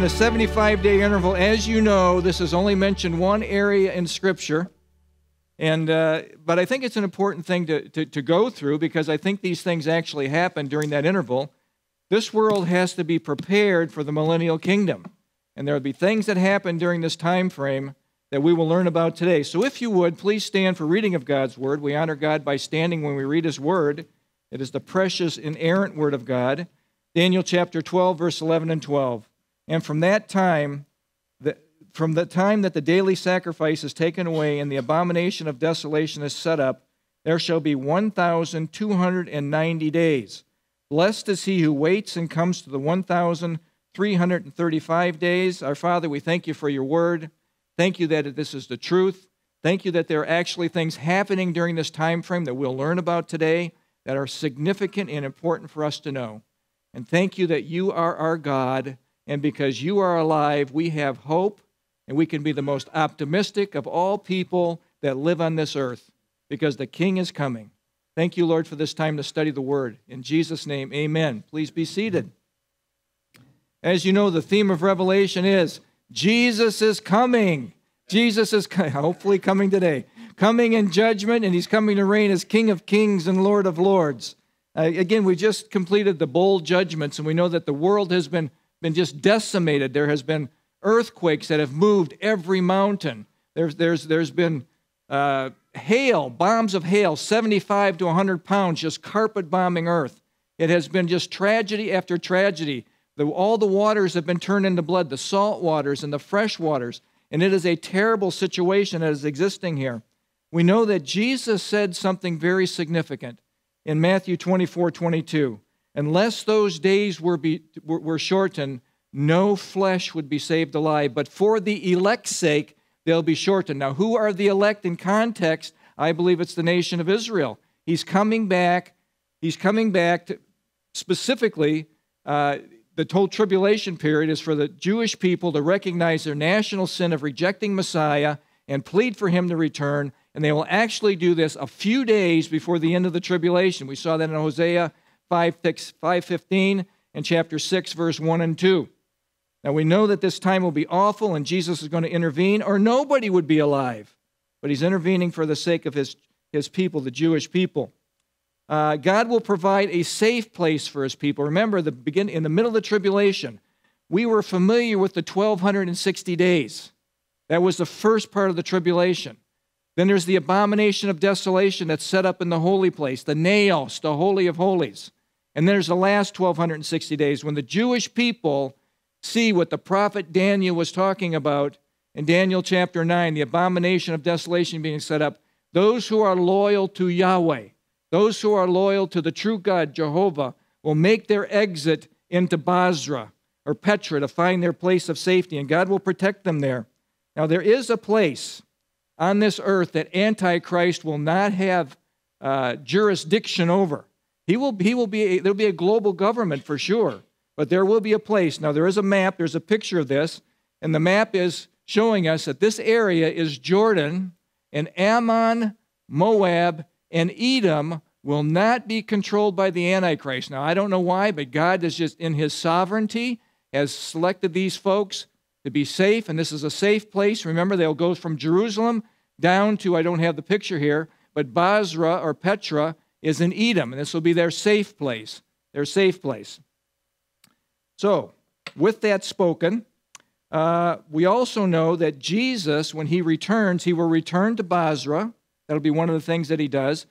the 75 day interval. As you know, this is only mentioned one area in Scripture. And, uh, but I think it's an important thing to, to, to go through because I think these things actually happen during that interval. This world has to be prepared for the millennial kingdom. And there will be things that happen during this time frame that we will learn about today. So if you would, please stand for reading of God's word. We honor God by standing when we read his word. It is the precious, inerrant word of God. Daniel chapter 12, verse 11 and 12. And from that time, the, from the time that the daily sacrifice is taken away and the abomination of desolation is set up, there shall be 1,290 days. Blessed is he who waits and comes to the 1,335 days. Our Father, we thank you for your word. Thank you that this is the truth. Thank you that there are actually things happening during this time frame that we'll learn about today that are significant and important for us to know. And thank you that you are our God, and because you are alive, we have hope, and we can be the most optimistic of all people that live on this earth, because the King is coming. Thank you, Lord, for this time to study the Word. In Jesus' name, amen. Please be seated. As you know, the theme of Revelation is Jesus is coming. Jesus is hopefully coming today, coming in judgment, and he's coming to reign as King of kings and Lord of lords. Uh, again, we just completed the bowl judgments, and we know that the world has been, been just decimated. There has been earthquakes that have moved every mountain. There's, there's, there's been uh, hail, bombs of hail, 75 to 100 pounds, just carpet bombing Earth. It has been just tragedy after tragedy. The, all the waters have been turned into blood, the salt waters and the fresh waters. And it is a terrible situation that is existing here. We know that Jesus said something very significant in Matthew 24 22. Unless those days were, be, were, shortened, no flesh would be saved alive. But for the elect's sake, they'll be shortened. Now, who are the elect in context? I believe it's the nation of Israel. He's coming back. He's coming back to, specifically. Uh, the whole tribulation period is for the Jewish people to recognize their national sin of rejecting Messiah and plead for him to return and they will actually do this a few days before the end of the tribulation. We saw that in Hosea 5, 5.15 and chapter 6, verse 1 and 2. Now we know that this time will be awful and Jesus is going to intervene, or nobody would be alive. But he's intervening for the sake of his, his people, the Jewish people. Uh, God will provide a safe place for his people. Remember, the begin, in the middle of the tribulation, we were familiar with the 1260 days. That was the first part of the tribulation. Then there's the abomination of desolation that's set up in the holy place, the naos, the holy of holies. And there's the last 1260 days when the Jewish people see what the prophet Daniel was talking about in Daniel chapter 9, the abomination of desolation being set up. Those who are loyal to Yahweh, those who are loyal to the true God, Jehovah, will make their exit into Bozrah or Petra to find their place of safety, and God will protect them there. Now, there is a place on this earth that Antichrist will not have uh, jurisdiction over. He will, he will be, a, there'll be a global government for sure, but there will be a place. Now, there is a map, there's a picture of this, and the map is showing us that this area is Jordan, and Ammon, Moab, and Edom will not be controlled by the Antichrist. Now, I don't know why, but God is just in his sovereignty has selected these folks to be safe, and this is a safe place. Remember, they'll go from Jerusalem down to, I don't have the picture here, but Bozrah or Petra is in Edom, and this will be their safe place, their safe place. So, with that spoken, uh, we also know that Jesus, when he returns, he will return to Bozrah. That'll be one of the things that he does.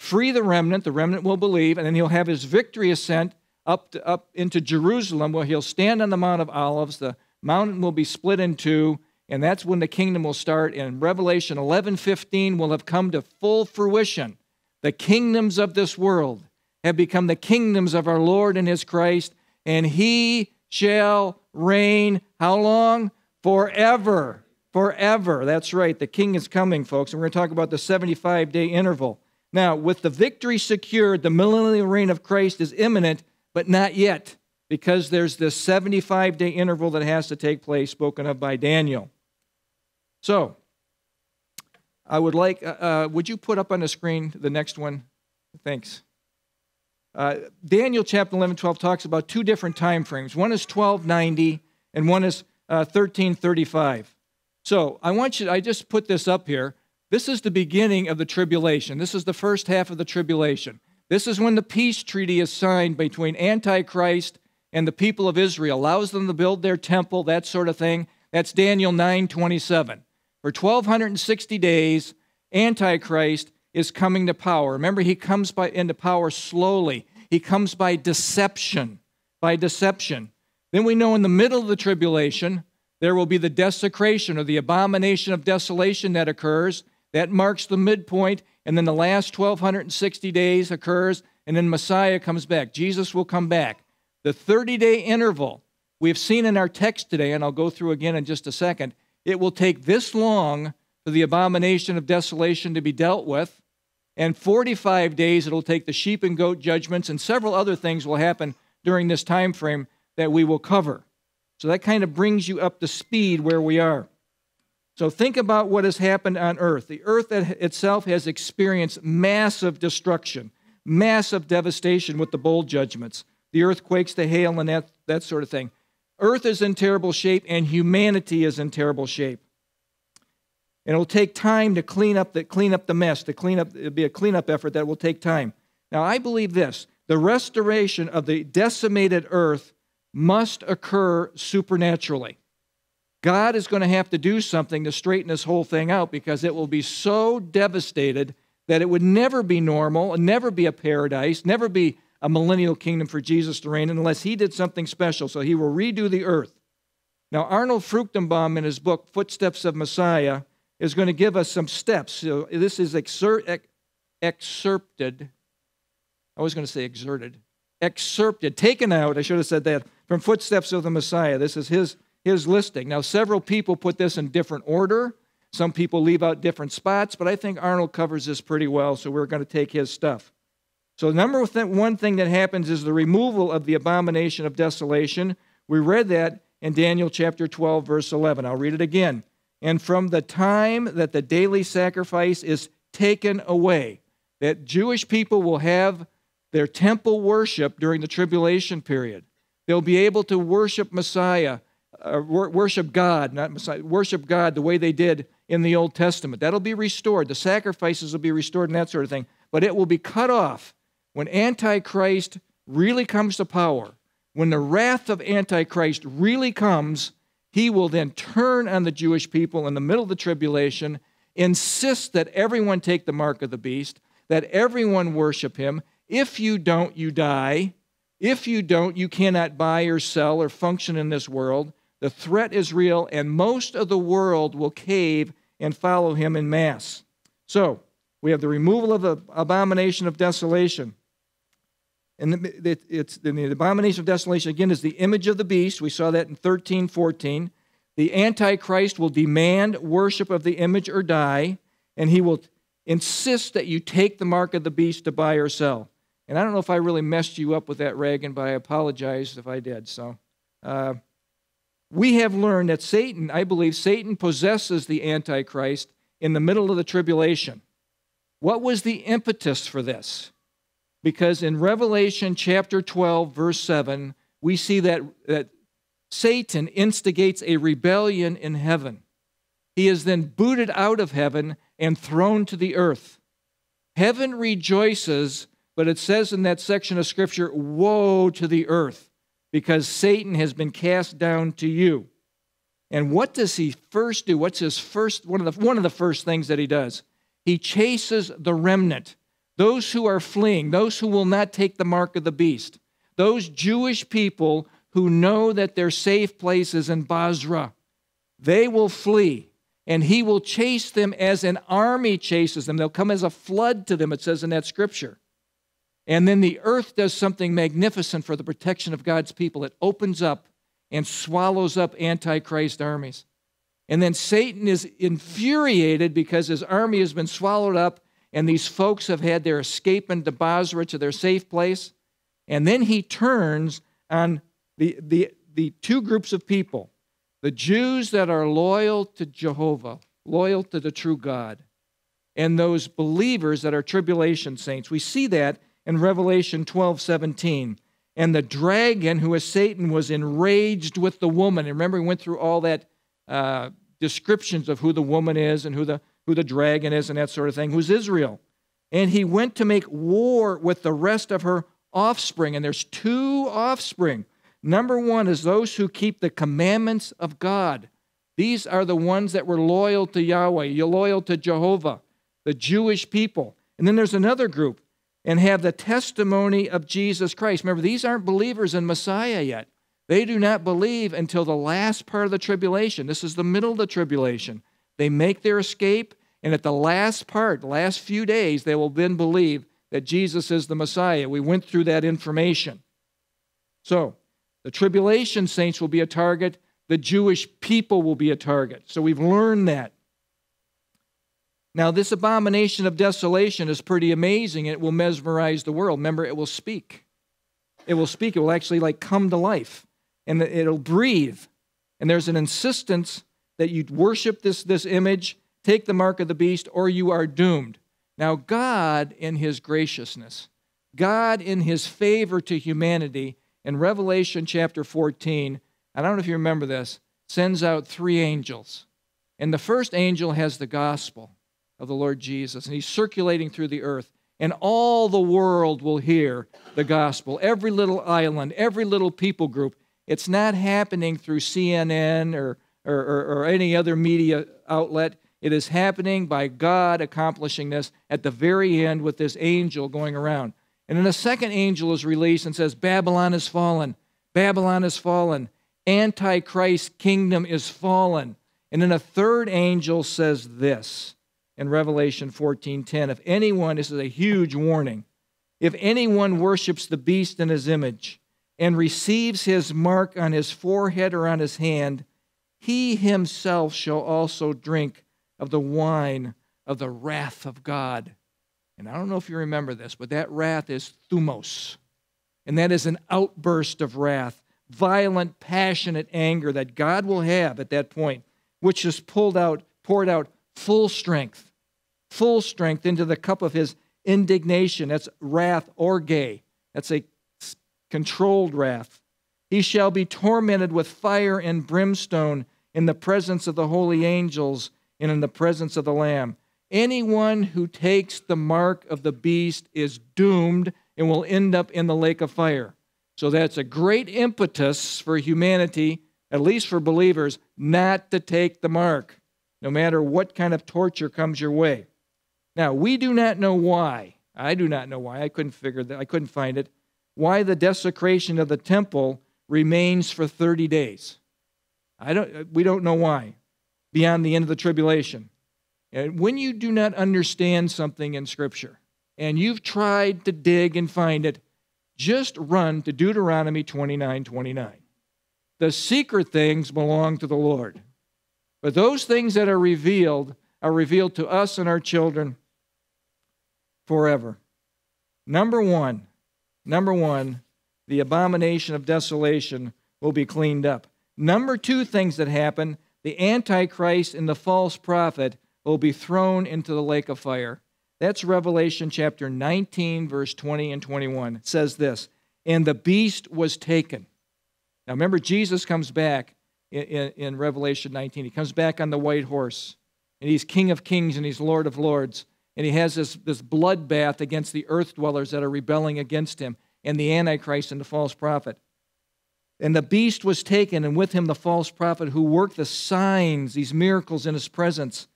Free the remnant, the remnant will believe, and then he'll have his victory ascent up, to, up into Jerusalem, where he'll stand on the Mount of Olives, the mountain will be split in two, and that's when the kingdom will start. And Revelation 11 15 will have come to full fruition. The kingdoms of this world have become the kingdoms of our Lord and his Christ, and he shall reign how long? Forever. Forever. That's right. The king is coming, folks. And we're going to talk about the 75 day interval. Now, with the victory secured, the millennial reign of Christ is imminent, but not yet because there's this 75 day interval that has to take place, spoken of by Daniel. So, I would like, uh, uh, would you put up on the screen the next one? Thanks. Uh, Daniel chapter 11, 12 talks about two different time frames. One is 1290, and one is uh, 1335. So I want you, I just put this up here. This is the beginning of the tribulation. This is the first half of the tribulation. This is when the peace treaty is signed between Antichrist and the people of Israel, allows them to build their temple, that sort of thing. That's Daniel 9 27. For 1260 days, Antichrist is coming to power. Remember, he comes by, into power slowly, he comes by deception. By deception. Then we know in the middle of the tribulation, there will be the desecration or the abomination of desolation that occurs. That marks the midpoint, and then the last 1260 days occurs, and then Messiah comes back. Jesus will come back. The 30 day interval we've seen in our text today, and I'll go through again in just a second, it will take this long for the abomination of desolation to be dealt with. And 45 days it'll take the sheep and goat judgments, and several other things will happen during this time frame that we will cover. So that kind of brings you up to speed where we are. So think about what has happened on earth. The earth itself has experienced massive destruction, massive devastation with the bowl judgments, the earthquakes, the hail, and that, that sort of thing. Earth is in terrible shape, and humanity is in terrible shape. And it'll take time to clean up the, clean up the mess, to clean up, it'll be a cleanup effort that will take time. Now, I believe this the restoration of the decimated earth must occur supernaturally. God is going to have to do something to straighten this whole thing out because it will be so devastated that it would never be normal, never be a paradise, never be a millennial kingdom for Jesus to reign unless he did something special. So he will redo the earth. Now, Arnold Fruchtenbaum, in his book, Footsteps of Messiah, is going to give us some steps. So this is ex- excerpted. I was going to say exerted. Excerpted, taken out, I should have said that, from Footsteps of the Messiah. This is his, his listing. Now, several people put this in different order. Some people leave out different spots, but I think Arnold covers this pretty well, so we're going to take his stuff. So, the number one thing that happens is the removal of the abomination of desolation. We read that in Daniel chapter 12, verse 11. I'll read it again and from the time that the daily sacrifice is taken away, that Jewish people will have their temple worship during the tribulation period. They'll be able to worship Messiah, uh, worship God, not Messiah, worship God the way they did in the Old Testament. That'll be restored. The sacrifices will be restored and that sort of thing. But it will be cut off when Antichrist really comes to power. When the wrath of Antichrist really comes, he will then turn on the Jewish people in the middle of the tribulation, insist that everyone take the mark of the beast, that everyone worship him. If you don't, you die. If you don't, you cannot buy or sell or function in this world. The threat is real, and most of the world will cave and follow him in mass. So, we have the removal of the abomination of desolation. And it's the abomination of desolation, again, is the image of the beast. We saw that in 13, 14. The Antichrist will demand worship of the image or die, and he will insist that you take the mark of the beast to buy or sell. And I don't know if I really messed you up with that, Reagan, but I apologize if I did. So, uh, we have learned that Satan, I believe, Satan possesses the Antichrist in the middle of the tribulation. What was the impetus for this? Because in Revelation chapter 12, verse 7, we see that, that Satan instigates a rebellion in heaven. He is then booted out of heaven and thrown to the earth. Heaven rejoices, but it says in that section of Scripture, Woe to the earth, because Satan has been cast down to you. And what does he first do? What's his first one of the one of the first things that he does? He chases the remnant those who are fleeing, those who will not take the mark of the beast, those Jewish people who know that their safe place is in Bozrah, they will flee. And he will chase them as an army chases them. They'll come as a flood to them, it says in that scripture. And then the earth does something magnificent for the protection of God's people. It opens up and swallows up Antichrist armies. And then Satan is infuriated because his army has been swallowed up and these folks have had their escape into Bozrah to their safe place. And then he turns on the, the, the two groups of people the Jews that are loyal to Jehovah, loyal to the true God, and those believers that are tribulation saints. We see that in Revelation 12 17. And the dragon, who is Satan, was enraged with the woman. And remember, we went through all that uh, descriptions of who the woman is and who the, who the dragon is and that sort of thing, who's Israel. And he went to make war with the rest of her offspring. And there's two offspring. Number one is those who keep the commandments of God. These are the ones that were loyal to Yahweh, you're loyal to Jehovah, the Jewish people. And then there's another group and have the testimony of Jesus Christ. Remember, these aren't believers in Messiah yet. They do not believe until the last part of the tribulation. This is the middle of the tribulation. They make their escape, and at the last part, last few days, they will then believe that Jesus is the Messiah. We went through that information. So, the tribulation saints will be a target, the Jewish people will be a target. So, we've learned that. Now, this abomination of desolation is pretty amazing. It will mesmerize the world. Remember, it will speak. It will speak. It will actually like come to life and it'll breathe. And there's an insistence that you worship this, this image, take the mark of the beast, or you are doomed. Now, God, in his graciousness, God, in his favor to humanity, in Revelation chapter 14, I don't know if you remember this, sends out three angels. And the first angel has the gospel of the Lord Jesus, and he's circulating through the earth. And all the world will hear the gospel. Every little island, every little people group. It's not happening through CNN or, or, or, or any other media outlet. It is happening by God accomplishing this at the very end with this angel going around. And then a second angel is released and says, Babylon is fallen. Babylon is fallen. Antichrist kingdom is fallen. And then a third angel says this in Revelation 14:10. If anyone, this is a huge warning, if anyone worships the beast in his image and receives his mark on his forehead or on his hand, he himself shall also drink of the wine of the wrath of God. And I don't know if you remember this, but that wrath is thumos. And that is an outburst of wrath, violent, passionate anger that God will have at that point, which is pulled out, poured out full strength, full strength into the cup of his indignation. That's wrath orge. That's a controlled wrath. He shall be tormented with fire and brimstone in the presence of the holy angels and in the presence of the Lamb. Anyone who takes the mark of the beast is doomed and will end up in the lake of fire. So that's a great impetus for humanity, at least for believers, not to take the mark no matter what kind of torture comes your way. Now, we do not know why. I do not know why. I couldn't figure that. I couldn't find it. Why the desecration of the temple remains for 30 days. I don't uh, we don't know why beyond the end of the tribulation. And when you do not understand something in scripture and you've tried to dig and find it, just run to Deuteronomy 29:29. The secret things belong to the Lord. But those things that are revealed are revealed to us and our children forever. Number one, number one, the abomination of desolation will be cleaned up. Number two things that happen the Antichrist and the false prophet will be thrown into the lake of fire. That's Revelation chapter 19, verse 20 and 21. It says this And the beast was taken. Now remember, Jesus comes back in, in, in Revelation 19. He comes back on the white horse, and he's King of kings and he's Lord of lords. And he has this, this bloodbath against the earth dwellers that are rebelling against him, and the Antichrist and the false prophet. And the beast was taken, and with him the false prophet who worked the signs, these miracles in his presence,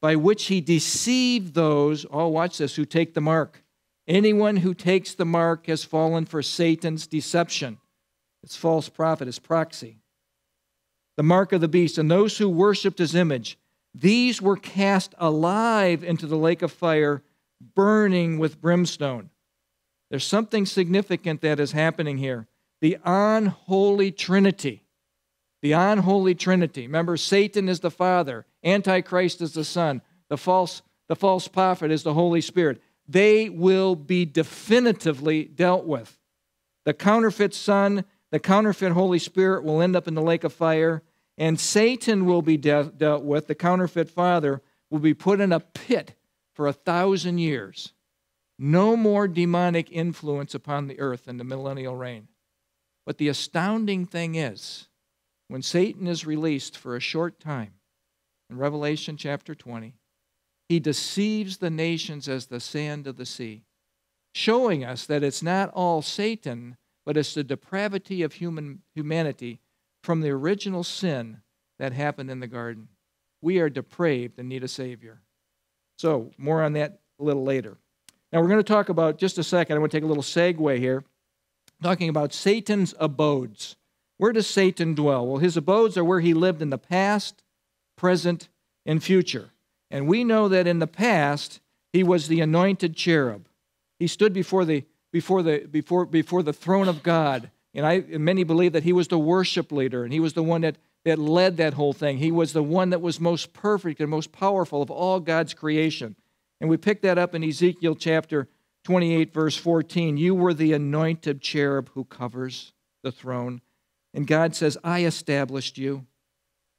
by which he deceived those, oh, watch this, who take the mark. Anyone who takes the mark has fallen for Satan's deception. It's false prophet, his proxy the mark of the beast, and those who worshiped his image. These were cast alive into the lake of fire, burning with brimstone. There's something significant that is happening here. The unholy Trinity. The unholy Trinity. Remember, Satan is the Father, Antichrist is the Son, the false, the false prophet is the Holy Spirit. They will be definitively dealt with. The counterfeit Son the counterfeit Holy Spirit will end up in the lake of fire, and Satan will be de- dealt with. The counterfeit Father will be put in a pit for a thousand years. No more demonic influence upon the earth in the millennial reign. But the astounding thing is, when Satan is released for a short time, in Revelation chapter 20, he deceives the nations as the sand of the sea, showing us that it's not all Satan, but it's the depravity of human humanity from the original sin that happened in the garden. We are depraved and need a Savior. So, more on that a little later. Now, we're going to talk about, just a second, I want to take a little segue here, talking about Satan's abodes. Where does Satan dwell? Well, his abodes are where he lived in the past, present, and future. And we know that in the past, he was the anointed cherub. He stood before the, before the, before, before the throne of God. And, I, and many believe that he was the worship leader, and he was the one that, that led that whole thing. He was the one that was most perfect and most powerful of all God's creation. And we pick that up in Ezekiel chapter 28, verse 14. You were the anointed cherub who covers the throne. And God says, I established you.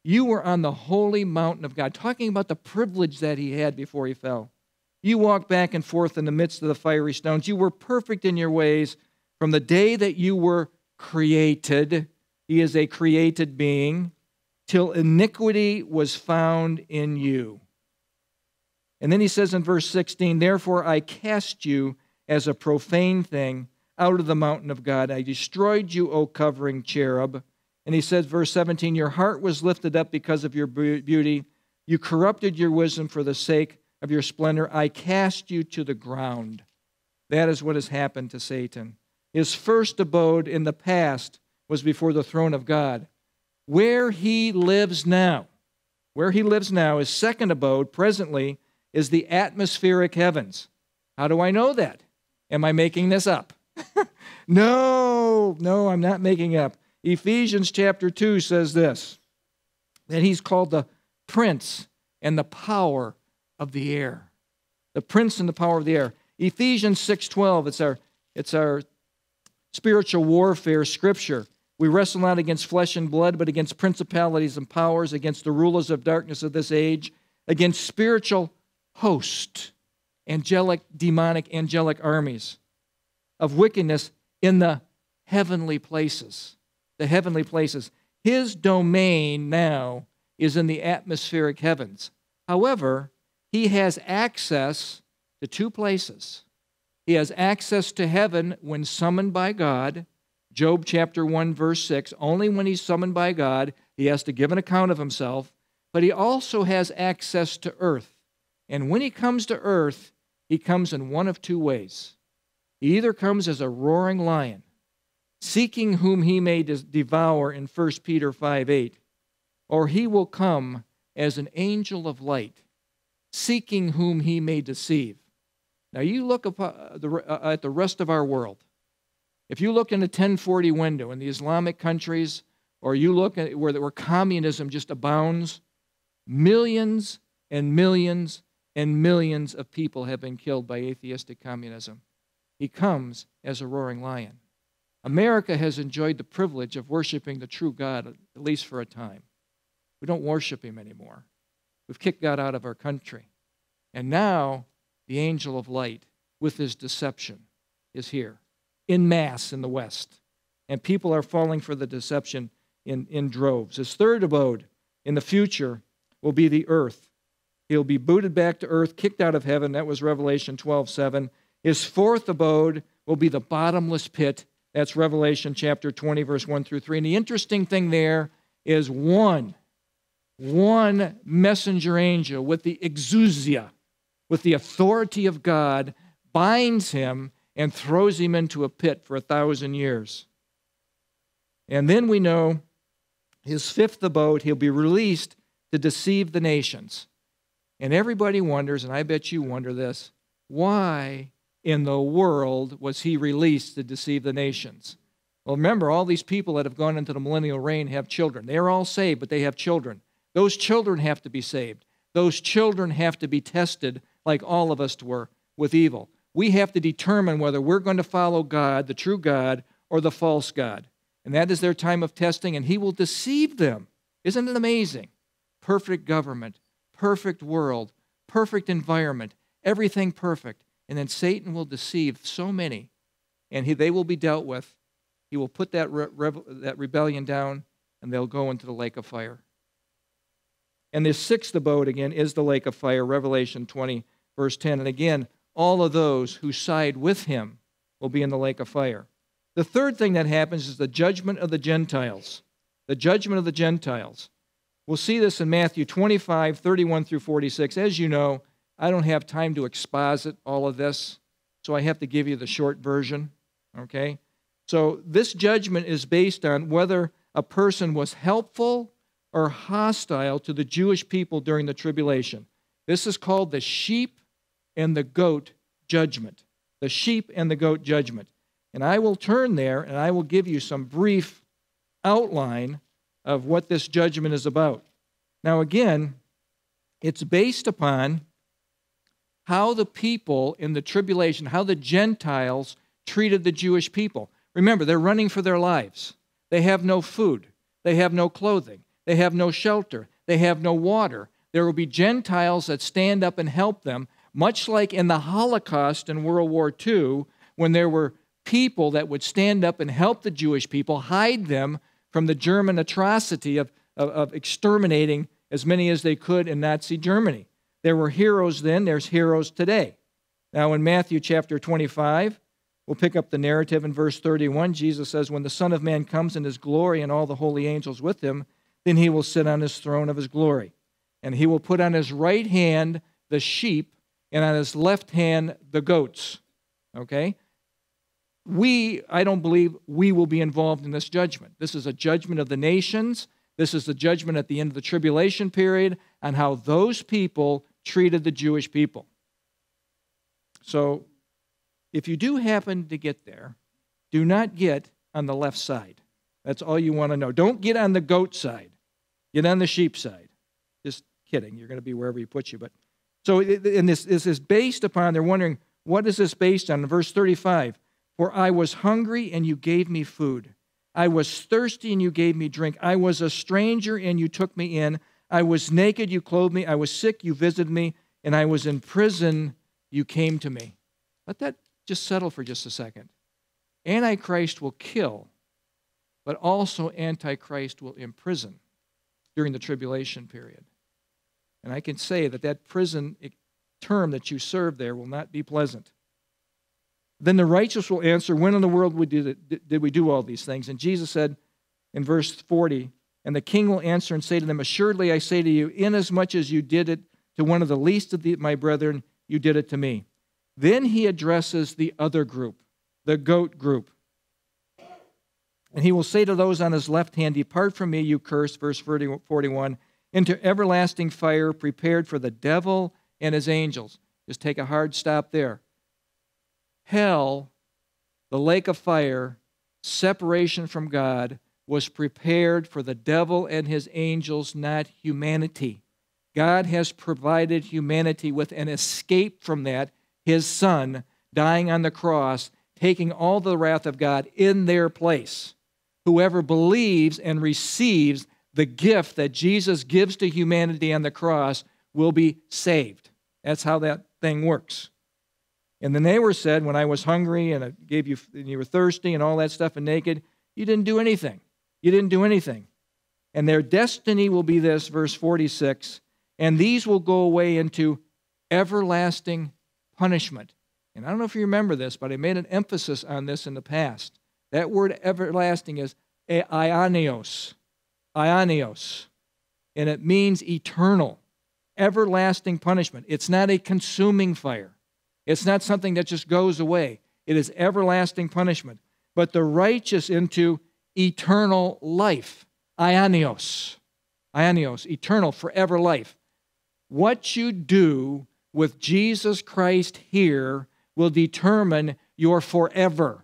You were on the holy mountain of God, talking about the privilege that he had before he fell. You walked back and forth in the midst of the fiery stones. You were perfect in your ways from the day that you were created. He is a created being till iniquity was found in you. And then he says in verse 16, Therefore I cast you as a profane thing out of the mountain of God. I destroyed you, O covering cherub. And he says, verse 17, Your heart was lifted up because of your beauty. You corrupted your wisdom for the sake of your splendor. I cast you to the ground. That is what has happened to Satan. His first abode in the past was before the throne of God. Where he lives now, where he lives now, his second abode presently is the atmospheric heavens. How do I know that? Am I making this up? no, no, I'm not making up. Ephesians chapter 2 says this that he's called the prince and the power of the air. The prince and the power of the air. Ephesians 6:12, it's our it's our spiritual warfare scripture. We wrestle not against flesh and blood, but against principalities and powers, against the rulers of darkness of this age, against spiritual host, angelic, demonic, angelic armies of wickedness in the heavenly places. The heavenly places. His domain now is in the atmospheric heavens. However, he has access to two places. He has access to heaven when summoned by God. Job chapter 1, verse 6. Only when he's summoned by God, he has to give an account of himself. But he also has access to earth. And when he comes to earth, he comes in one of two ways. He either comes as a roaring lion, seeking whom he may devour in 1 Peter 5 8, or he will come as an angel of light, seeking whom he may deceive. Now, you look uh, uh, at the rest of our world. If you look in the 1040 window in the Islamic countries, or you look at where, where communism just abounds, millions and millions and millions of people have been killed by atheistic communism. He comes as a roaring lion. America has enjoyed the privilege of worshiping the true God, at least for a time. We don't worship him anymore. We've kicked God out of our country. And now the angel of light, with his deception, is here in mass in the West. And people are falling for the deception in, in droves. His third abode in the future will be the earth. He'll be booted back to earth, kicked out of heaven. That was Revelation 12 7. His fourth abode will be the bottomless pit. That's Revelation chapter 20, verse 1 through 3. And the interesting thing there is one, one messenger angel with the exousia, with the authority of God, binds him and throws him into a pit for a thousand years. And then we know his fifth abode, he'll be released to deceive the nations. And everybody wonders, and I bet you wonder this why in the world was he released to deceive the nations? Well, remember, all these people that have gone into the millennial reign have children. They are all saved, but they have children. Those children have to be saved. Those children have to be tested, like all of us were, with evil. We have to determine whether we're going to follow God, the true God, or the false God. And that is their time of testing, and He will deceive them. Isn't it amazing? Perfect government, perfect world, perfect environment, everything perfect. And then Satan will deceive so many, and he, they will be dealt with He will put that, re- that rebellion down, and they'll go into the lake of fire. And the sixth abode, again, is the lake of fire, Revelation 20, verse 10. And again, all of those who side with him will be in the lake of fire. The third thing that happens is the judgment of the Gentiles. The judgment of the Gentiles. We'll see this in Matthew 25, 31 through 46. As you know, I don't have time to exposit all of this, so I have to give you the short version. Okay? So this judgment is based on whether a person was helpful or hostile to the Jewish people during the tribulation. This is called the sheep and the goat judgment. The sheep and the goat judgment. And I will turn there and I will give you some brief outline of what this judgment is about. Now, again, it's based upon how the people in the tribulation, how the Gentiles treated the Jewish people. Remember, they're running for their lives. They have no food, they have no clothing, they have no shelter, they have no water. There will be Gentiles that stand up and help them, much like in the Holocaust in World War II, when there were people that would stand up and help the Jewish people, hide them from the German atrocity of, of, of exterminating as many as they could in Nazi Germany. There were heroes then, there's heroes today. Now, in Matthew chapter 25, we'll pick up the narrative in verse 31. Jesus says, When the Son of Man comes in his glory and all the holy angels with him, then he will sit on his throne of his glory. And he will put on his right hand the sheep, and on his left hand the goats. Okay? We, I don't believe we will be involved in this judgment. This is a judgment of the nations. This is the judgment at the end of the tribulation period on how those people treated the Jewish people. So, if you do happen to get there, do not get on the left side. That's all you want to know. Don't get on the goat side. Get on the sheep side. Just kidding. You're going to be wherever he puts you. But so, and this, this is based upon. They're wondering what is this based on. In verse 35, for I was hungry and you gave me food. I was thirsty and you gave me drink. I was a stranger and you took me in. I was naked, you clothed me. I was sick, you visited me. And I was in prison, you came to me. Let that just settle for just a second. Antichrist will kill, but also Antichrist will imprison during the tribulation period. And I can say that that prison term that you serve there will not be pleasant. Then the righteous will answer, When in the world did we do all these things? And Jesus said in verse 40, And the king will answer and say to them, Assuredly I say to you, inasmuch as you did it to one of the least of the, my brethren, you did it to me. Then he addresses the other group, the goat group. And he will say to those on his left hand, Depart from me, you cursed, verse 41, into everlasting fire prepared for the devil and his angels. Just take a hard stop there hell, the lake of fire, separation from God, was prepared for the devil and his angels, not humanity. God has provided humanity with an escape from that, his son dying on the cross, taking all the wrath of God in their place. Whoever believes and receives the gift that Jesus gives to humanity on the cross will be saved. That's how that thing works. And then they were said, When I was hungry and I gave you, and you were thirsty and all that stuff and naked, you didn't do anything. You didn't do anything. And their destiny will be this, verse 46 and these will go away into everlasting punishment. And I don't know if you remember this, but I made an emphasis on this in the past. That word everlasting is aionios. Aionios. And it means eternal, everlasting punishment. It's not a consuming fire. It's not something that just goes away, it is everlasting punishment. But the righteous into eternal life. Aionios. Aionios, eternal, forever life. What you do with Jesus Christ here will determine your forever.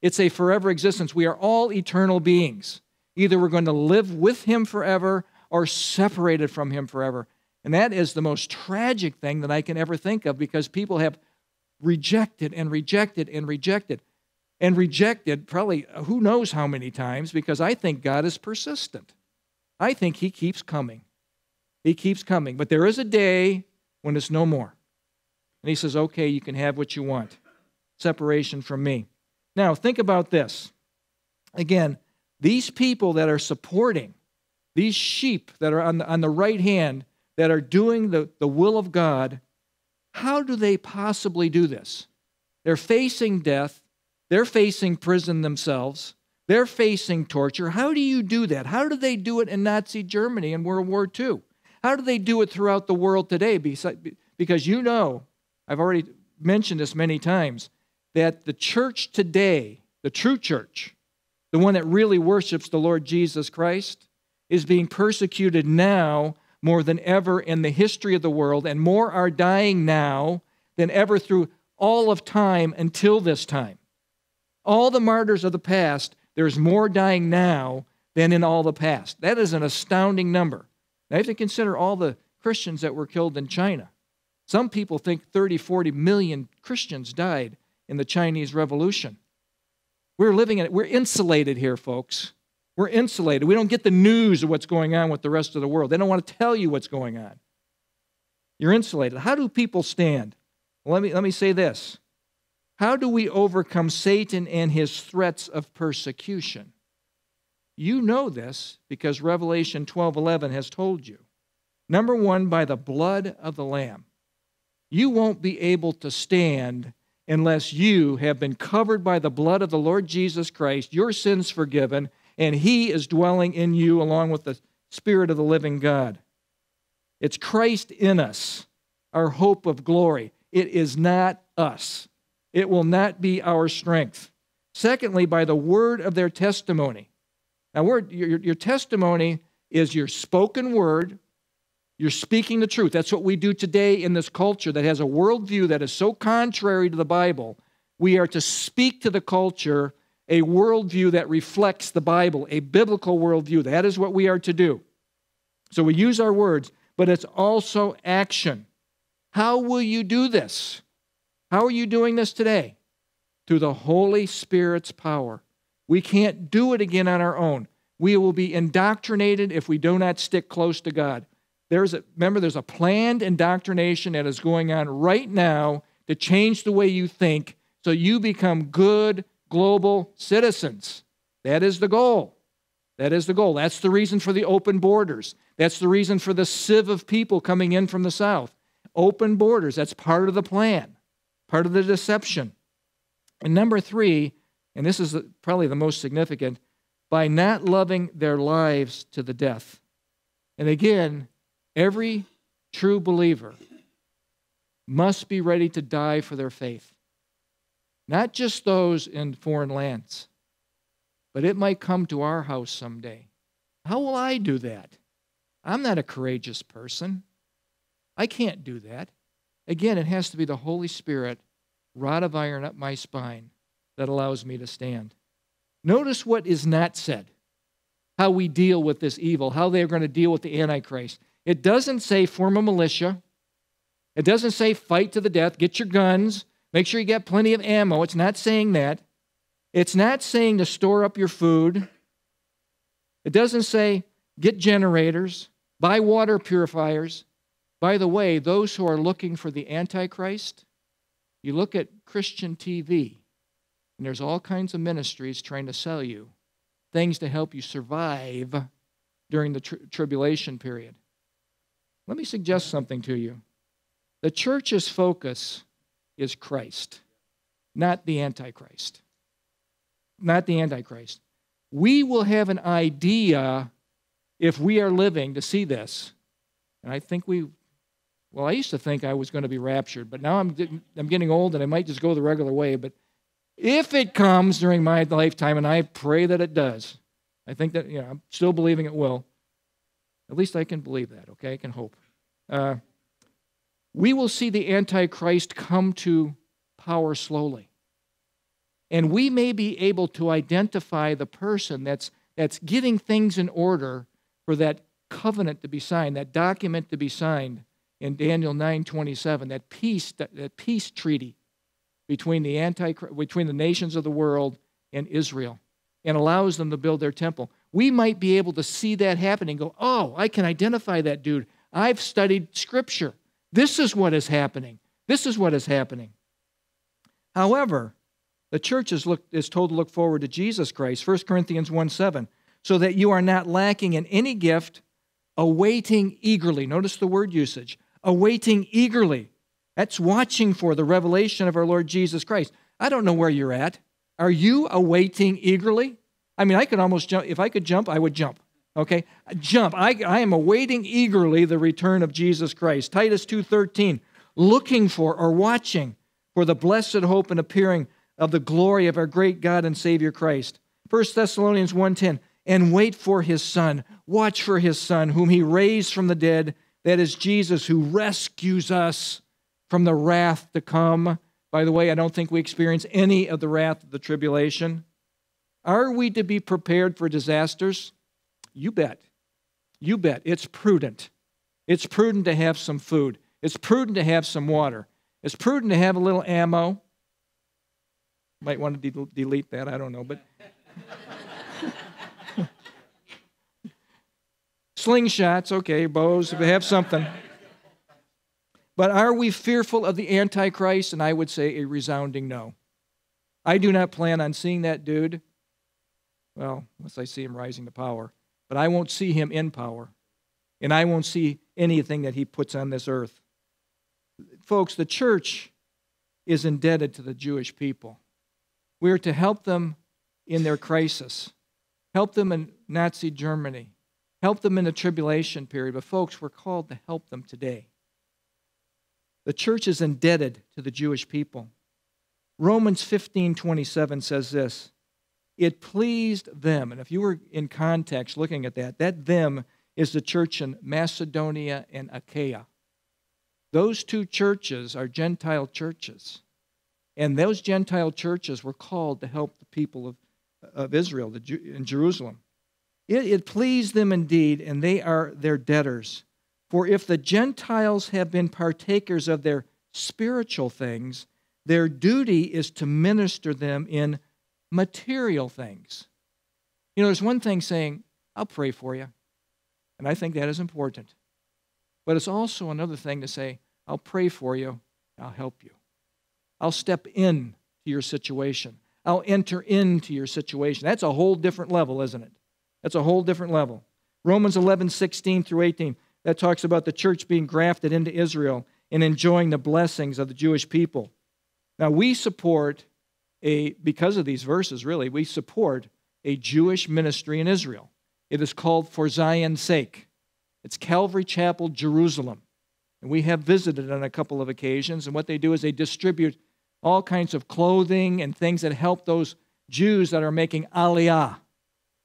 It's a forever existence. We are all eternal beings. Either we're going to live with Him forever or separated from Him forever. And that is the most tragic thing that I can ever think of because people have rejected and rejected and rejected and rejected probably uh, who knows how many times because I think God is persistent. I think He keeps coming. He keeps coming. But there is a day when it's no more. And He says, okay, you can have what you want. Separation from me. Now, think about this. Again, these people that are supporting, these sheep that are on the, on the right hand, that are doing the, the will of God, how do they possibly do this? They're facing death, they're facing prison themselves, they're facing torture. How do you do that? How do they do it in Nazi Germany in World War II? How do they do it throughout the world today? Because you know, I've already mentioned this many times, that the church today, the true church, the one that really worships the Lord Jesus Christ, is being persecuted now more than ever in the history of the world, and more are dying now than ever through all of time until this time. All the martyrs of the past, there's more dying now than in all the past. That is an astounding number. Now, you have to consider all the Christians that were killed in China. Some people think 30, 40 million Christians died in the Chinese Revolution. We're living in it. We're insulated here, folks. We're insulated. We don't get the news of what's going on with the rest of the world. They don't want to tell you what's going on. You're insulated. How do people stand? Well, let me, let me say this. How do we overcome Satan and his threats of persecution? You know this because Revelation 12:11 has told you. Number 1 by the blood of the lamb. You won't be able to stand unless you have been covered by the blood of the Lord Jesus Christ, your sins forgiven, and He is dwelling in you along with the Spirit of the living God. It's Christ in us, our hope of glory. It is not us, it will not be our strength. Secondly, by the word of their testimony. Now, word, your, your testimony is your spoken word. You're speaking the truth. That's what we do today in this culture that has a worldview that is so contrary to the Bible. We are to speak to the culture a worldview that reflects the Bible, a biblical worldview. That is what we are to do. So we use our words, but it's also action. How will you do this? How are you doing this today? Through the Holy Spirit's power. We can't do it again on our own. We will be indoctrinated if we do not stick close to God. There's a, remember, there's a planned indoctrination that is going on right now to change the way you think so you become good, global citizens. That is the goal. That is the goal. That's the reason for the open borders. That's the reason for the sieve of people coming in from the south. Open borders, that's part of the plan, part of the deception. And number three, and this is probably the most significant, by not loving their lives to the death. And again, every true believer must be ready to die for their faith not just those in foreign lands, but it might come to our house someday. How will I do that? I'm not a courageous person. I can't do that. Again, it has to be the Holy Spirit, rod of iron up my spine, that allows me to stand. Notice what is not said how we deal with this evil, how they're going to deal with the Antichrist. It doesn't say form a militia, it doesn't say fight to the death, get your guns, Make sure you get plenty of ammo. It's not saying that. It's not saying to store up your food. It doesn't say get generators, buy water purifiers. By the way, those who are looking for the Antichrist, you look at Christian TV, and there's all kinds of ministries trying to sell you things to help you survive during the tri- tribulation period. Let me suggest something to you. The church's focus is Christ, not the Antichrist. Not the Antichrist. We will have an idea if we are living to see this. And I think we, well, I used to think I was going to be raptured, but now I'm, I'm getting old and I might just go the regular way. But if it comes during my lifetime, and I pray that it does, I think that, you know, I'm still believing it will. At least I can believe that, okay? I can hope. Uh, we will see the Antichrist come to power slowly. And we may be able to identify the person that's, that's getting things in order for that covenant to be signed, that document to be signed in Daniel 9:27, that peace, that, that peace treaty between the anti between the nations of the world and Israel and allows them to build their temple. We might be able to see that happening go, "Oh, I can identify that dude. I've studied scripture. This is what is happening. This is what is happening. However, The church is, look, is told to look forward to Jesus Christ, 1 Corinthians 1 7, so that you are not lacking in any gift, awaiting eagerly. Notice the word usage awaiting eagerly. That's watching for the revelation of our Lord Jesus Christ. I don't know where you're at. Are you awaiting eagerly? I mean, I could almost jump. If I could jump, I would jump. Okay? Jump. I, I am awaiting eagerly the return of Jesus Christ. Titus 2.13, looking for or watching for the blessed hope and appearing of the glory of our great God and Savior Christ. 1 Thessalonians 1:10, and wait for his son. Watch for his son, whom he raised from the dead. That is Jesus who rescues us from the wrath to come. By the way, I don't think we experience any of the wrath of the tribulation. Are we to be prepared for disasters? You bet. You bet. It's prudent. It's prudent to have some food. It's prudent to have some water. It's prudent to have a little ammo. Might want to de- delete that, I don't know, but slingshots, okay, bows, if they have something. But are we fearful of the Antichrist? And I would say a resounding no. I do not plan on seeing that dude. Well, unless I see him rising to power. But I won't see him in power. And I won't see anything that he puts on this earth. Folks, the church is indebted to the Jewish people. We are to help them in their crisis, help them in Nazi Germany, help them in the tribulation period. But, folks, we're called to help them today. The church is indebted to the Jewish people. Romans 15 27 says this It pleased them. And if you were in context looking at that, that them is the church in Macedonia and Achaia. Those two churches are Gentile churches. And those Gentile churches were called to help the people of, of Israel the, in Jerusalem. It, it pleased them indeed, and they are their debtors. For if the Gentiles have been partakers of their spiritual things, their duty is to minister them in material things. You know, there's one thing saying, I'll pray for you. And I think that is important. But it's also another thing to say, I'll pray for you, I'll help you. I'll step in to your situation. I'll enter into your situation. That's a whole different level, isn't it? That's a whole different level. Romans 11, 16 through 18, that talks about the church being grafted into Israel and enjoying the blessings of the Jewish people. Now, we support a, because of these verses, really, we support a Jewish ministry in Israel. It is called For Zion's Sake. It's Calvary Chapel, Jerusalem. And we have visited on a couple of occasions. And what they do is they distribute all kinds of clothing and things that help those Jews that are making aliyah.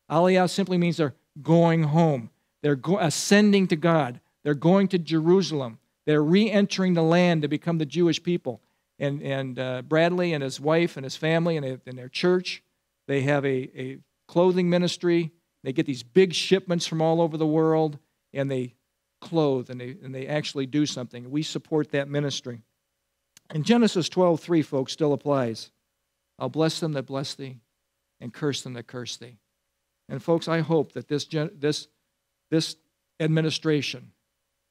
Aliyah simply means they're going home, they're go- ascending to God, they're going to Jerusalem, they're re entering the land to become the Jewish people. And, and uh, Bradley and his wife and his family and, and their church, they have a, a clothing ministry. They get these big shipments from all over the world, and they clothe and they, and they actually do something. We support that ministry. And Genesis 12, 3, folks, still applies. I'll bless them that bless thee, and curse them that curse thee. And folks, I hope that this, this, this administration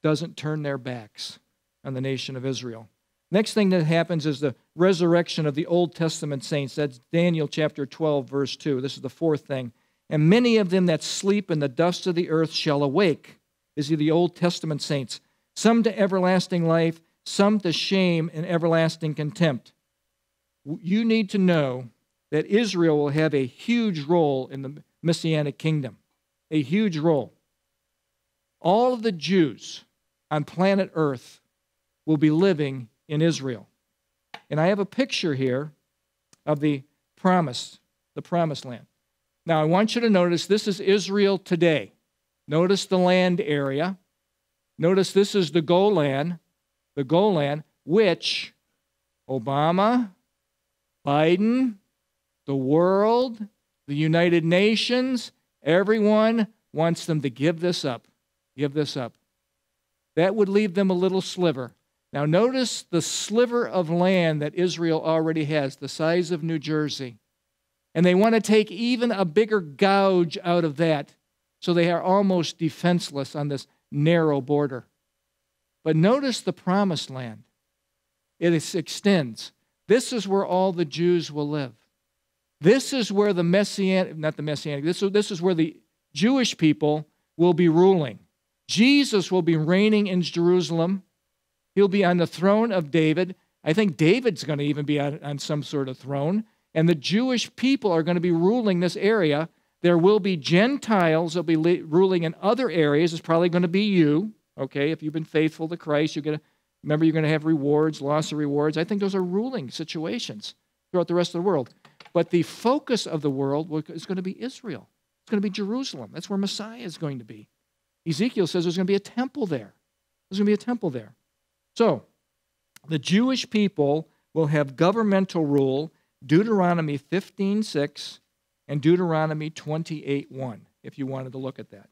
doesn't turn their backs on the nation of Israel. Next thing that happens is the resurrection of the Old Testament saints. That's Daniel chapter 12, verse 2. This is the fourth thing. And many of them that sleep in the dust of the earth shall awake. Is he the Old Testament saints? Some to everlasting life, some to shame and everlasting contempt. You need to know that Israel will have a huge role in the Messianic kingdom, a huge role. All of the Jews on planet Earth will be living in Israel. And I have a picture here of the promise, the promised land. Now, I want you to notice this is Israel today. Notice the land area. Notice this is the Golan the Golan, which Obama, Biden, the world, the United Nations, everyone wants them to give this up. Give this up. That would leave them a little sliver. Now, notice the sliver of land that Israel already has, the size of New Jersey. And they want to take even a bigger gouge out of that, so they are almost defenseless on this narrow border. But notice the promised land. It extends. This is where all the Jews will live. This is where the Messianic, not the Messianic, this, this is where the Jewish people will be ruling. Jesus will be reigning in Jerusalem. He'll be on the throne of David. I think David's going to even be on, on some sort of throne. And the Jewish people are going to be ruling this area. There will be Gentiles that will be ruling in other areas. It's probably going to be you, okay? If you've been faithful to Christ, you're going to remember you're going to have rewards, loss of rewards. I think those are ruling situations throughout the rest of the world. But the focus of the world is going to be Israel. It's going to be Jerusalem. That's where Messiah is going to be. Ezekiel says there's going to be a temple there. There's going to be a temple there. So, the Jewish people will have governmental rule, Deuteronomy 15:6 and Deuteronomy 28:1, if you wanted to look at that.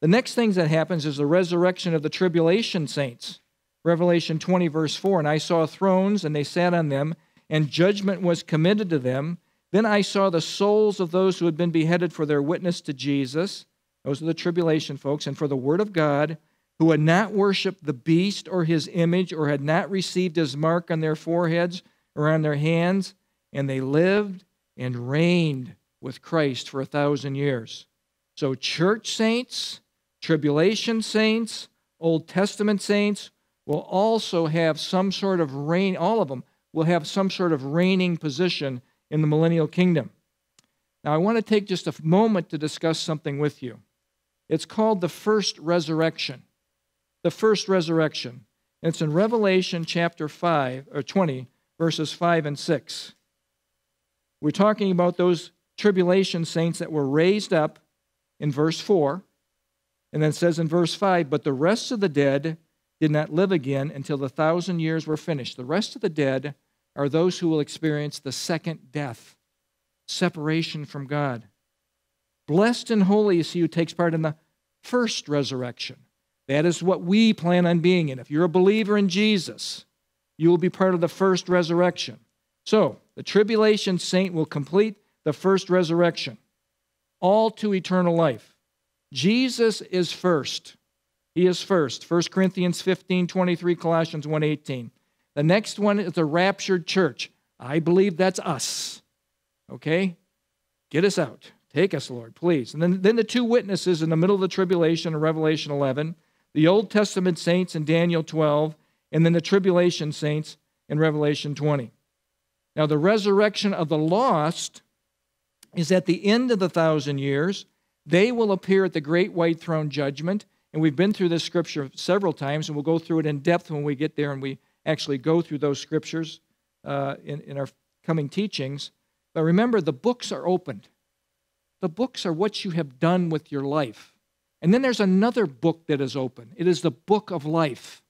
The next thing that happens is the resurrection of the tribulation saints. Revelation 20, verse 4 And I saw thrones, and they sat on them, and judgment was committed to them. Then I saw the souls of those who had been beheaded for their witness to Jesus. Those are the tribulation folks, and for the word of God, who had not worshiped the beast or his image, or had not received his mark on their foreheads or on their hands, and they lived and reigned with Christ for a thousand years. So, church saints, tribulation saints, Old Testament saints will also have some sort of reign, all of them will have some sort of reigning position in the millennial kingdom. Now, I want to take just a moment to discuss something with you. It's called the first resurrection. The first resurrection. It's in Revelation chapter 5 or 20, verses 5 and 6. We're talking about those tribulation saints that were raised up in verse 4. And then says in verse 5, but the rest of the dead did not live again until the thousand years were finished. The rest of the dead are those who will experience the second death, separation from God. Blessed and holy is he who takes part in the first resurrection. That is what we plan on being in. If you're a believer in Jesus, you will be part of the first resurrection. So, the tribulation saint will complete the first resurrection, all to eternal life. Jesus is first. He is first. 1 Corinthians 15 23, Colossians 1 18. The next one is the raptured church. I believe that's us. Okay? Get us out. Take us, Lord, please. And then, then the two witnesses in the middle of the tribulation in Revelation 11, the Old Testament saints in Daniel 12, and then the tribulation saints in Revelation 20. Now, the resurrection of the lost is at the end of the thousand years. They will appear at the great white throne judgment. And we've been through this scripture several times, and we'll go through it in depth when we get there and we actually go through those scriptures uh, in, in our coming teachings. But remember, the books are opened. The books are what you have done with your life. And then there's another book that is open. It is the book of life.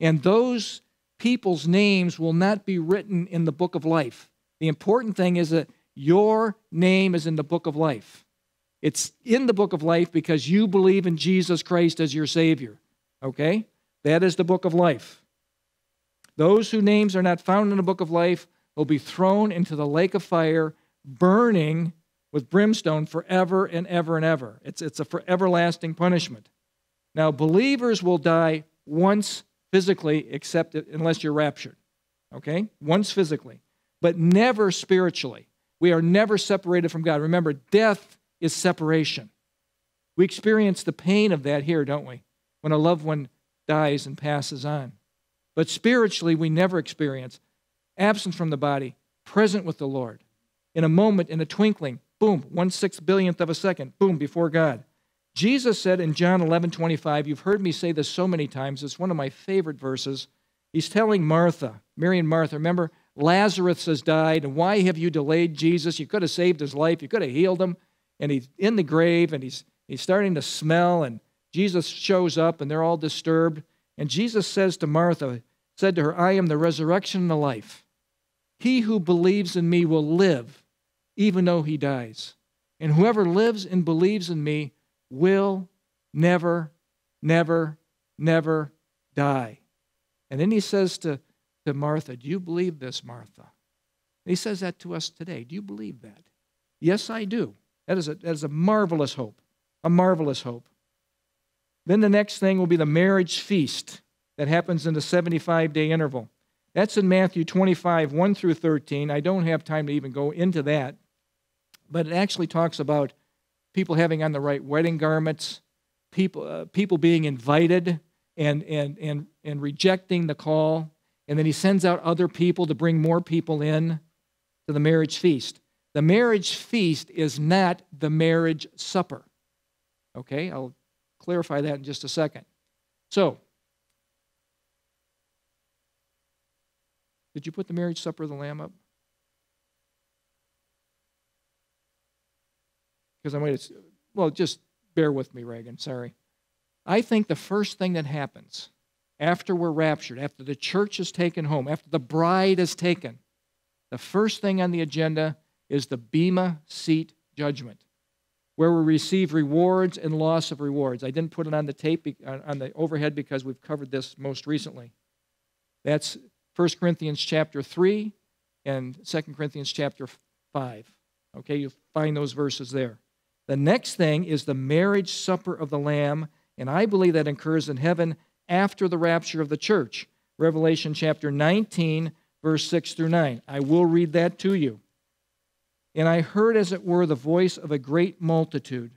And those people's names will not be written in the book of life. The important thing is that your name is in the book of life. It's in the book of life because you believe in Jesus Christ as your Savior. Okay? That is the book of life. Those whose names are not found in the book of life will be thrown into the lake of fire, burning with brimstone forever and ever and ever. It's, it's a for everlasting punishment. Now, believers will die once physically, except unless you're raptured. Okay? Once physically, but never spiritually. We are never separated from God. Remember, death is separation. We experience the pain of that here, don't we? When a loved one dies and passes on. But spiritually, we never experience absent from the body, present with the Lord. In a moment, in a twinkling, boom, one six billionth of a second, boom, before God. Jesus said in John 11 25, you've heard me say this so many times, it's one of my favorite verses. He's telling Martha, Mary and Martha, remember, Lazarus has died, and why have you delayed Jesus? You could have saved his life, you could have healed him, and he's in the grave, and he's, he's starting to smell, and Jesus shows up, and they're all disturbed. And Jesus says to Martha, said to her, I am the resurrection and the life. He who believes in me will live, even though he dies. And whoever lives and believes in me will never, never, never die. And then he says to, to Martha, Do you believe this, Martha? And he says that to us today. Do you believe that? Yes, I do. That is a, that is a marvelous hope. A marvelous hope. Then the next thing will be the marriage feast that happens in the 75 day interval. That's in Matthew 25, 1 through 13. I don't have time to even go into that, but it actually talks about people having on the right wedding garments, people, uh, people being invited and, and, and, and rejecting the call. And then he sends out other people to bring more people in to the marriage feast. The marriage feast is not the marriage supper. Okay, I'll clarify that in just a second. So, Did you put the marriage supper of the Lamb up? Because I'm might have, well, just bear with me, Reagan. Sorry. I think the first thing that happens after we're raptured, after the church is taken home, after the bride is taken, the first thing on the agenda is the Bema seat judgment, where we receive rewards and loss of rewards. I didn't put it on the tape, on the overhead, because we've covered this most recently. That's 1 Corinthians chapter 3 and 2 Corinthians chapter 5. Okay, you'll find those verses there. The next thing is the marriage supper of the Lamb, and I believe that occurs in heaven after the rapture of the church. Revelation chapter 19, verse 6 through 9. I will read that to you. And I heard, as it were, the voice of a great multitude,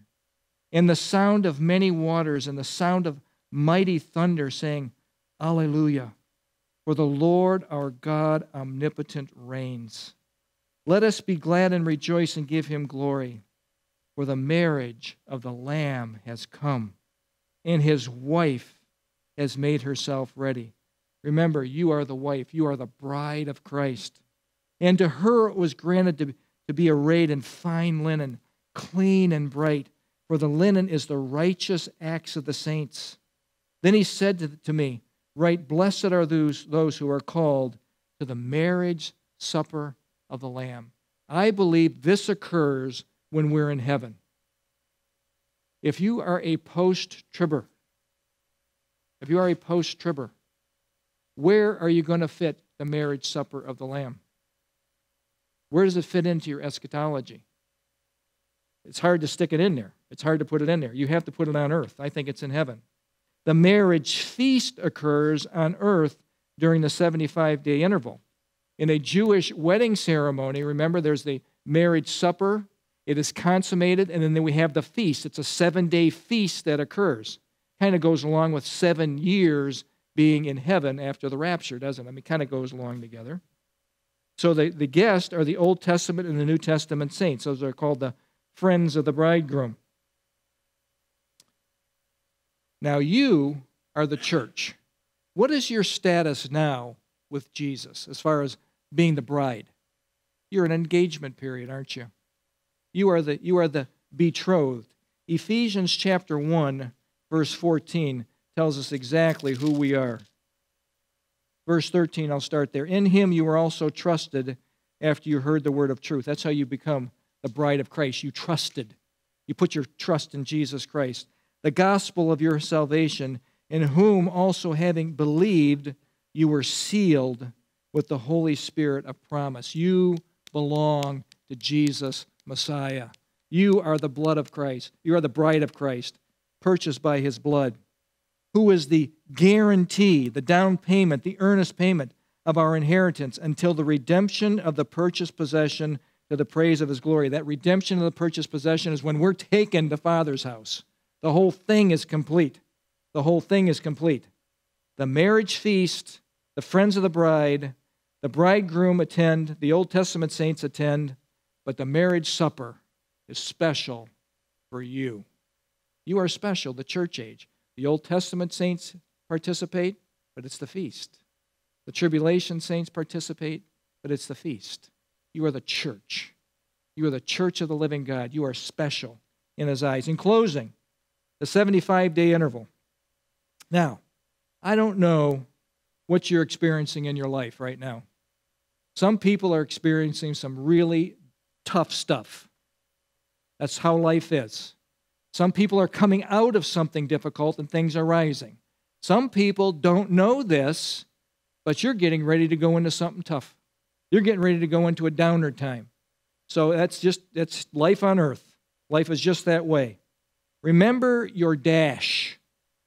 and the sound of many waters, and the sound of mighty thunder, saying, Alleluia. For the Lord our God omnipotent reigns. Let us be glad and rejoice and give him glory. For the marriage of the Lamb has come, and his wife has made herself ready. Remember, you are the wife, you are the bride of Christ. And to her it was granted to, to be arrayed in fine linen, clean and bright, for the linen is the righteous acts of the saints. Then he said to, to me, Right, blessed are those, those who are called to the marriage supper of the Lamb. I believe this occurs when we're in heaven. If you are a post tribber, if you are a post tribber, where are you going to fit the marriage supper of the Lamb? Where does it fit into your eschatology? It's hard to stick it in there. It's hard to put it in there. You have to put it on earth. I think it's in heaven. The marriage feast occurs on earth during the 75 day interval. In a Jewish wedding ceremony, remember there's the marriage supper, it is consummated, and then we have the feast. It's a seven day feast that occurs. Kind of goes along with seven years being in heaven after the rapture, doesn't it? I mean, kind of goes along together. So the, the guests are the Old Testament and the New Testament saints. Those are called the friends of the bridegroom. Now, you are the church. What is your status now with Jesus as far as being the bride? You're an engagement period, aren't you? You are the, you are the betrothed. Ephesians chapter 1, verse 14 tells us exactly who we are. Verse 13, I'll start there. In him you were also trusted after you heard the word of truth. That's how you become the bride of Christ. You trusted. You put your trust in Jesus Christ the gospel of your salvation, in whom also having believed, you were sealed with the Holy Spirit of promise. You belong to Jesus Messiah. You are the blood of Christ. You are the bride of Christ, purchased by his blood, who is the guarantee, the down payment, the earnest payment of our inheritance until the redemption of the purchased possession to the praise of his glory. That redemption of the purchased possession is when we're taken to Father's house. The whole thing is complete. The whole thing is complete. The marriage feast, the friends of the bride, the bridegroom attend, the Old Testament saints attend, but the marriage supper is special for you. You are special, the church age. The Old Testament saints participate, but it's the feast. The tribulation saints participate, but it's the feast. You are the church. You are the church of the living God. You are special in his eyes. In closing, the 75 day interval. Now, I don't know what you're experiencing in your life right now. Some people are experiencing some really tough stuff. That's how life is. Some people are coming out of something difficult and things are rising. Some people don't know this, but you're getting ready to go into something tough. You're getting ready to go into a downer time. So that's just that's life on earth. Life is just that way. Remember your dash.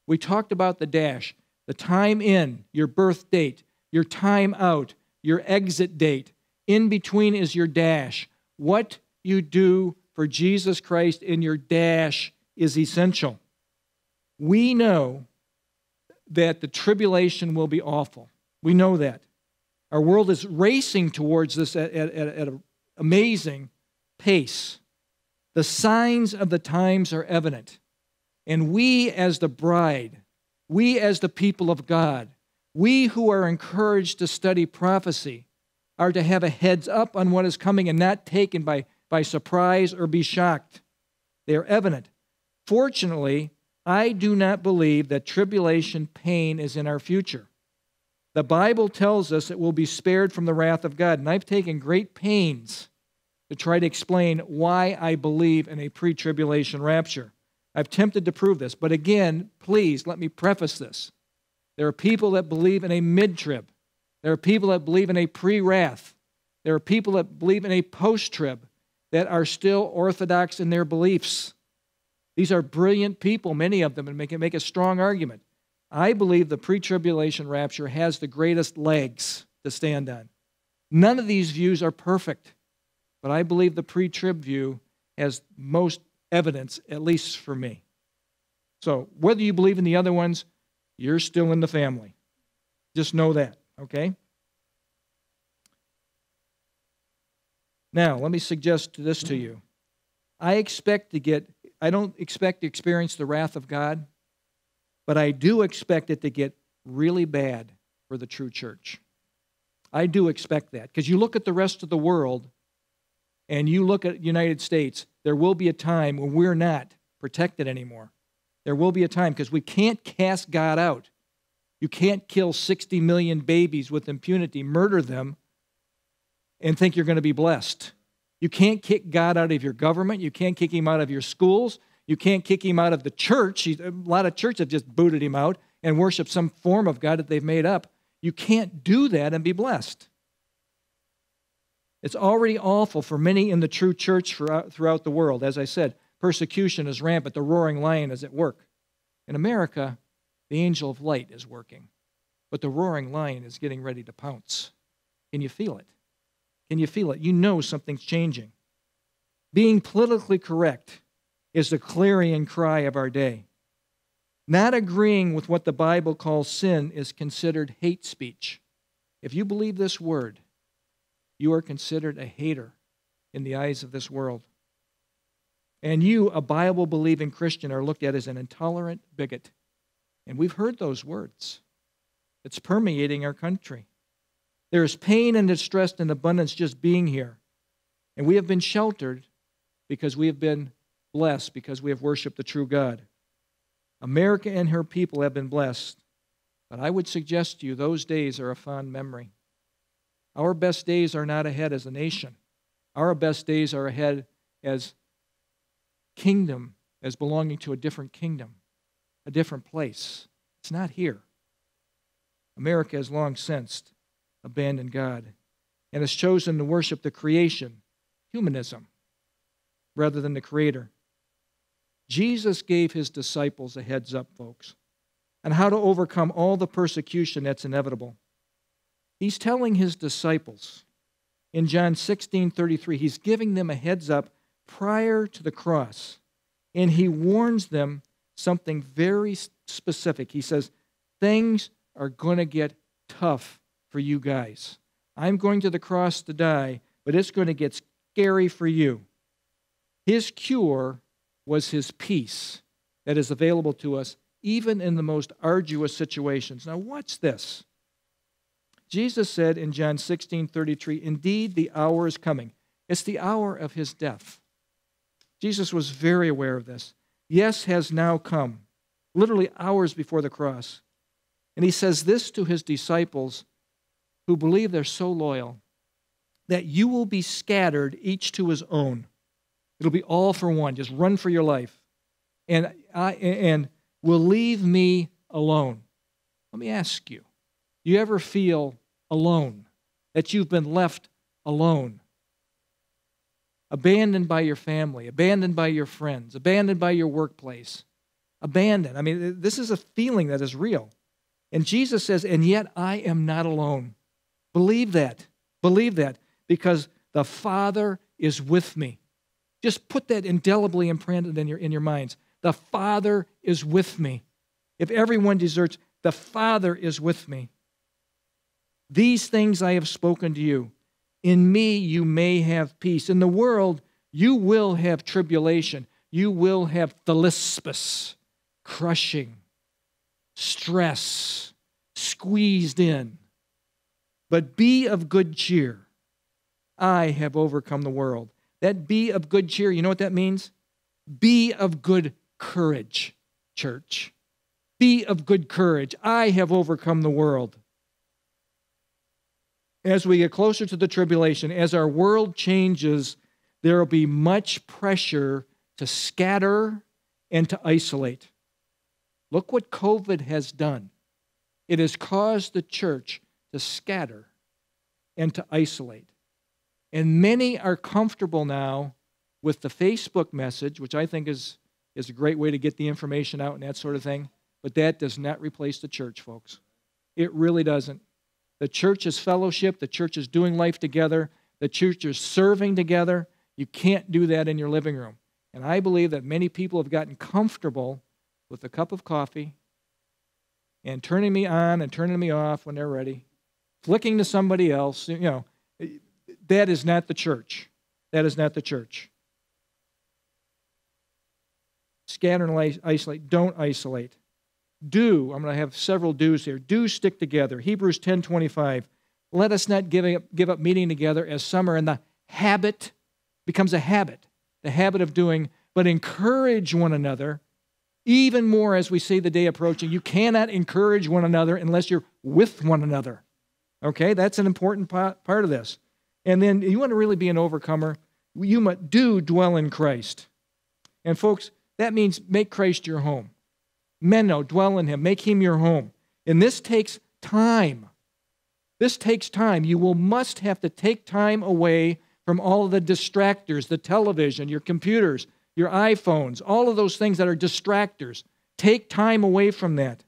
We talked about the dash, the time in, your birth date, your time out, your exit date. In between is your dash. What you do for Jesus Christ in your dash is essential. We know that the tribulation will be awful. We know that. Our world is racing towards this at, at, at an amazing pace. The signs of the times are evident. And we, as the bride, we, as the people of God, we who are encouraged to study prophecy, are to have a heads up on what is coming and not taken by, by surprise or be shocked. They are evident. Fortunately, I do not believe that tribulation pain is in our future. The Bible tells us it will be spared from the wrath of God, and I've taken great pains to try to explain why I believe in a pre tribulation rapture. I've attempted to prove this, but again, please let me preface this. There are people that believe in a mid trib, there are people that believe in a pre wrath, there are people that believe in a post trib that are still orthodox in their beliefs. These are brilliant people, many of them, and make, make a strong argument. I believe the pre tribulation rapture has the greatest legs to stand on. None of these views are perfect, but I believe the pre trib view has most evidence, at least for me. So, whether you believe in the other ones, you're still in the family. Just know that, okay? Now, let me suggest this to you. I expect to get I don't expect to experience the wrath of God, but I do expect it to get really bad for the true church. I do expect that. Because you look at the rest of the world and you look at United States, there will be a time when we're not protected anymore. There will be a time because we can't cast God out. You can't kill 60 million babies with impunity, murder them, and think you're going to be blessed. You can't kick God out of your government. You can't kick him out of your schools. You can't kick him out of the church. a lot of churches have just booted him out and worship some form of God that they've made up. You can't do that and be blessed. It's already awful for many in the true church throughout the world. As I said, persecution is rampant. The roaring lion is at work. In America, the angel of light is working, but the roaring lion is getting ready to pounce. Can you feel it? Can you feel it? You know something's changing. Being politically correct is the clarion cry of our day. Not agreeing with what the Bible calls sin is considered hate speech. If you believe this word, you are considered a hater in the eyes of this world. And you, a Bible believing Christian, are looked at as an intolerant bigot. And we've heard those words. It's permeating our country. There is pain and distress and abundance just being here. And we have been sheltered because we have been blessed, because we have worshiped the true God. America and her people have been blessed. But I would suggest to you those days are a fond memory. Our best days are not ahead as a nation. Our best days are ahead as kingdom, as belonging to a different kingdom, a different place. It's not here. America has long since abandoned God and has chosen to worship the creation, humanism, rather than the Creator. Jesus gave his disciples a heads up, folks, on how to overcome all the persecution that's inevitable. He's telling his disciples in John 16 33, he's giving them a heads up prior to the cross. And he warns them something very specific. He says, Things are going to get tough for you guys. I'm going to the cross to die, but it's going to get scary for you. His cure was his peace that is available to us even in the most arduous situations. Now, watch this? Jesus said in John 16 33, Indeed, the hour is coming. It's the hour of his death. Jesus was very aware of this. Yes, has now come, literally hours before the cross. And he says this to his disciples who believe they're so loyal that you will be scattered each to his own. It'll be all for one. Just run for your life. And, I, and will leave me alone. Let me ask you you ever feel alone? That you've been left alone? Abandoned by your family, abandoned by your friends, abandoned by your workplace, abandoned. I mean, this is a feeling that is real. And Jesus says, And yet I am not alone. Believe that. Believe that because the Father is with me. Just put that indelibly imprinted in your, in your minds. The Father is with me. If everyone deserts, the Father is with me. These things I have spoken to you. In me you may have peace. In the world you will have tribulation. You will have thlipsis, crushing, stress, squeezed in. But be of good cheer. I have overcome the world. That be of good cheer, you know what that means? Be of good courage, church. Be of good courage. I have overcome the world. As we get closer to the tribulation, as our world changes, there will be much pressure to scatter and to isolate. Look what COVID has done. It has caused the church to scatter and to isolate. And many are comfortable now with the Facebook message, which I think is, is a great way to get the information out and that sort of thing. But that does not replace the church, folks. It really doesn't. The church is fellowship, the church is doing life together, the church is serving together. You can't do that in your living room. And I believe that many people have gotten comfortable with a cup of coffee and turning me on and turning me off when they're ready, flicking to somebody else. You know, that is not the church. That is not the church. Scatter and isolate. Don't isolate. Do, I'm going to have several do's here. Do stick together. Hebrews 10 25. Let us not give up, give up meeting together as some are in the habit, becomes a habit the habit of doing, but encourage one another even more as we see the day approaching. You cannot encourage one another unless you're with one another. Okay, that's an important part of this. And then you want to really be an overcomer, you must do dwell in Christ. And folks, that means make Christ your home. Meno, dwell in him, make him your home. And this takes time. This takes time. You will must have to take time away from all of the distractors, the television, your computers, your iPhones, all of those things that are distractors. Take time away from that.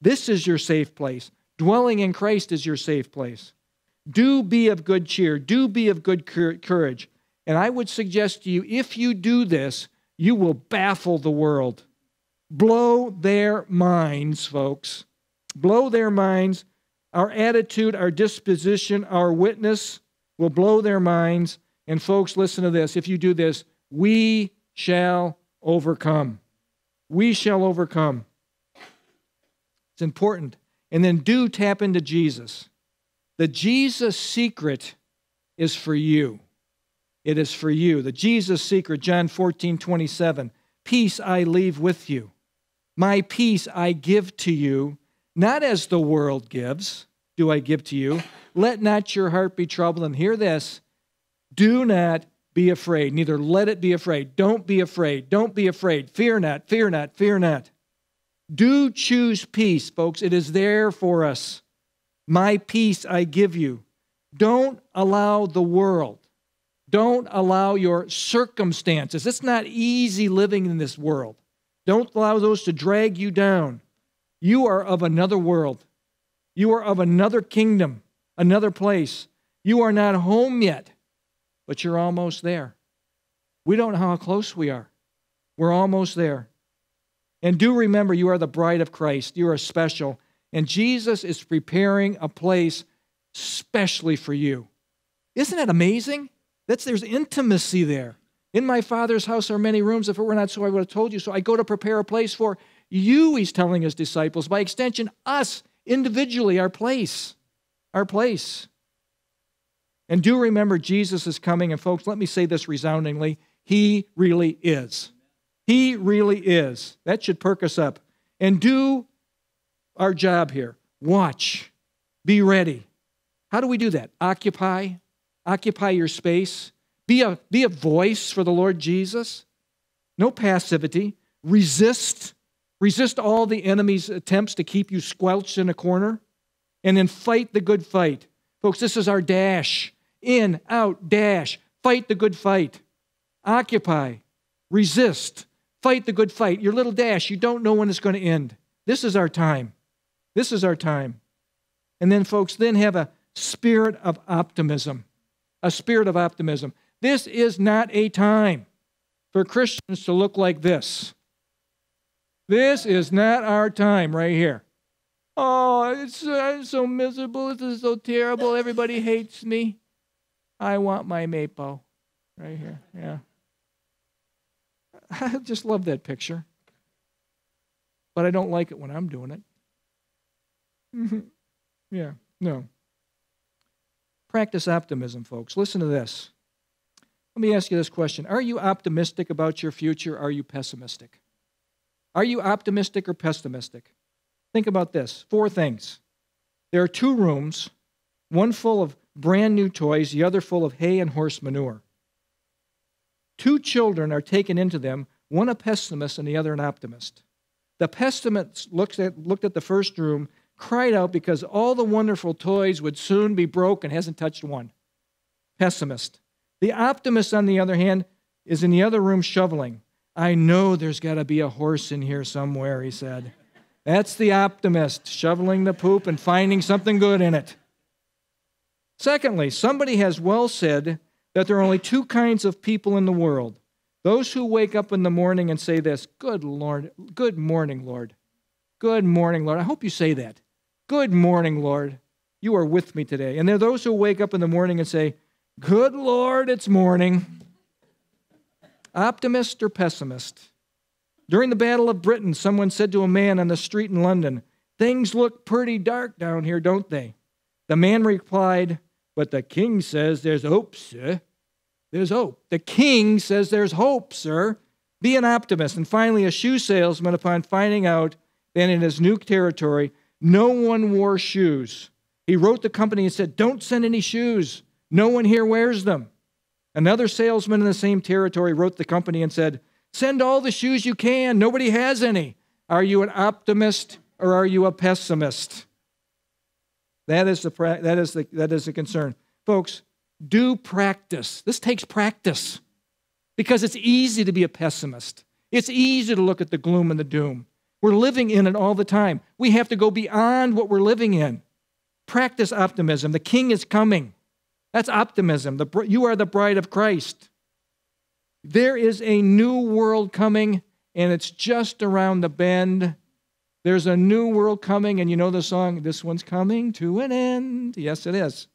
This is your safe place. Dwelling in Christ is your safe place. Do be of good cheer. Do be of good courage. And I would suggest to you if you do this, you will baffle the world. Blow their minds, folks. Blow their minds. Our attitude, our disposition, our witness will blow their minds. And folks, listen to this. If you do this, we shall overcome. We shall overcome. It's important. And then do tap into Jesus. The Jesus secret is for you. It is for you. The Jesus secret, John 14, 27. Peace I leave with you. My peace I give to you, not as the world gives, do I give to you. Let not your heart be troubled. And hear this do not be afraid. Neither let it be afraid. Don't be afraid. Don't be afraid. Fear not, fear not, fear not. Do choose peace, folks. It is there for us. My peace I give you. Don't allow the world, don't allow your circumstances. It's not easy living in this world. Don't allow those to drag you down. You are of another world. You are of another kingdom, another place. You are not home yet but you're almost there. We don't know how close we are. We're almost there. And do remember, you are the bride of Christ. You are special. And Jesus is preparing a place specially for you. Isn't that amazing? That's, there's intimacy there. In my Father's house are many rooms. If it were not so, I would have told you. So I go to prepare a place for you, he's telling his disciples. By extension, us individually, our place. Our place. And do remember, Jesus is coming. And folks, let me say this resoundingly He really is. He really is. That should perk us up. And do our job here. Watch. Be ready. How do we do that? Occupy. Occupy your space. Be a, be a voice for the Lord Jesus. No passivity. Resist. Resist all the enemy's attempts to keep you squelched in a corner. And then fight the good fight. Folks, this is our dash in, out, dash. Fight the good fight. Occupy. Resist. Fight the good fight. Your little dash, you don't know when it's going to end. This is our time. This is our time. And then, folks, then have a spirit of optimism. A spirit of optimism. This is not a time for Christians to look like this. This is not our time right here. Oh, it's, uh, I'm so miserable. This is so terrible. Everybody hates me. I want my mapo right here. Yeah. I just love that picture. But I don't like it when I'm doing it. yeah, no. Practice optimism, folks. Listen to this. Let me ask you this question Are you optimistic about your future? Are you pessimistic? Are you optimistic or pessimistic? Think about this four things. There are two rooms, one full of brand new toys, the other full of hay and horse manure. Two children are taken into them, one a pessimist and the other an optimist. The pessimist looks at, looked at the first room, cried out because all the wonderful toys would soon be broken, hasn't touched one. Pessimist. The optimist, on the other hand, is in the other room shoveling. I know there's got to be a horse in here somewhere, he said. That's the optimist, shoveling the poop and finding something good in it. Secondly, somebody has well said that there are only two kinds of people in the world those who wake up in the morning and say this, Good Lord, good morning, Lord. Good morning, Lord. I hope you say that. Good morning, Lord. You are with me today. And there are those who wake up in the morning and say, Good Lord, it's morning. Optimist or pessimist? During the Battle of Britain, someone said to a man on the street in London, Things look pretty dark down here, don't they? The man replied, But the king says there's hope, sir. There's hope. The king says there's hope, sir. Be an optimist. And finally, a shoe salesman, upon finding out that in his new territory, no one wore shoes, he wrote the company and said, Don't send any shoes. No one here wears them. Another salesman in the same territory wrote the company and said, Send all the shoes you can. Nobody has any. Are you an optimist or are you a pessimist? That is the, that is the, that is the concern. Folks, do practice. This takes practice because it's easy to be a pessimist. It's easy to look at the gloom and the doom. We're living in it all the time. We have to go beyond what we're living in. Practice optimism. The king is coming. That's optimism. The, you are the bride of Christ. There is a new world coming, and it's just around the bend. There's a new world coming, and you know the song, This One's Coming to an End. Yes, it is.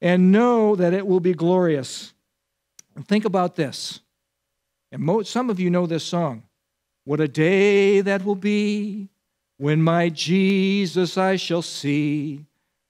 And know that it will be glorious. And think about this. And most, some of you know this song. What a day that will be when my Jesus I shall see.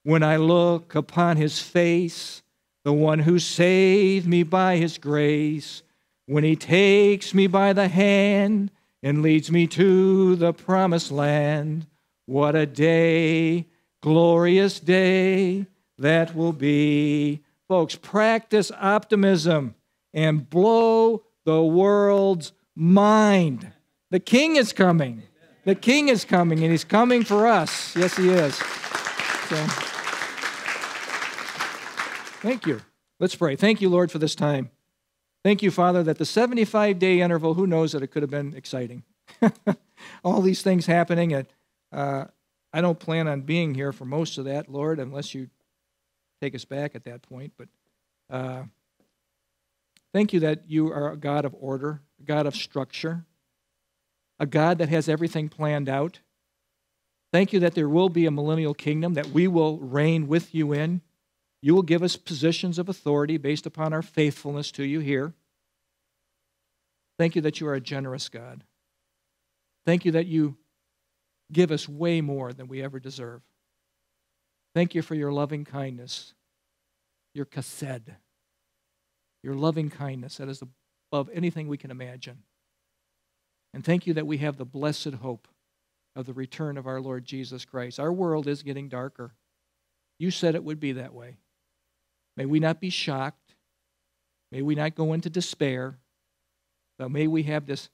When I look upon his face, the one who saved me by his grace, when he takes me by the hand and leads me to the promised land, what a day, glorious day that will be. Folks, practice optimism and blow the world's mind. The king is coming. The king is coming, and he's coming for us. Yes, he is. So. Thank you. Let's pray. Thank you, Lord, for this time. Thank you, Father, that the 75 day interval, who knows that it could have been exciting. All these things happening. And, uh, I don't plan on being here for most of that, Lord, unless you take us back at that point. But uh, thank you that you are a God of order, a God of structure, a God that has everything planned out. Thank you that there will be a millennial kingdom that we will reign with you in. You will give us positions of authority based upon our faithfulness to you here. Thank you that you are a generous God. Thank you that you give us way more than we ever deserve. Thank you for your loving kindness, your chesed, your loving kindness that is above anything we can imagine. And thank you that we have the blessed hope of the return of our Lord Jesus Christ. Our world is getting darker. You said it would be that way. May we not be shocked. May we not go into despair. But may we have this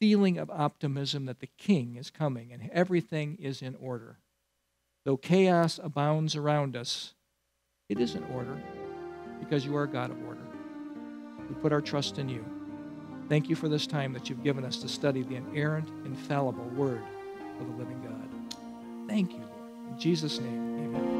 feeling of optimism that the King is coming and everything is in order. Though chaos abounds around us, it is in order because you are God of order. We put our trust in you. Thank you for this time that you've given us to study the inerrant, infallible Word of the living God. Thank you, Lord. In Jesus' name, amen.